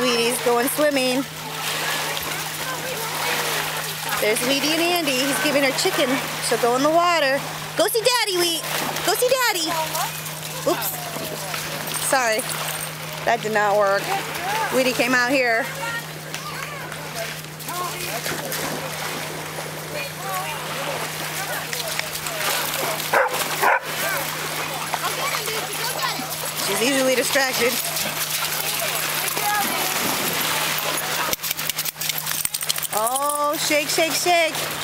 Wheaty's going swimming. There's Wheaty and Andy. He's giving her chicken. She'll go in the water. Go see Daddy, Wheat. Go see Daddy. Oops. Sorry. That did not work. Wheaty came out here. She's easily distracted. Oh, shake, shake, shake.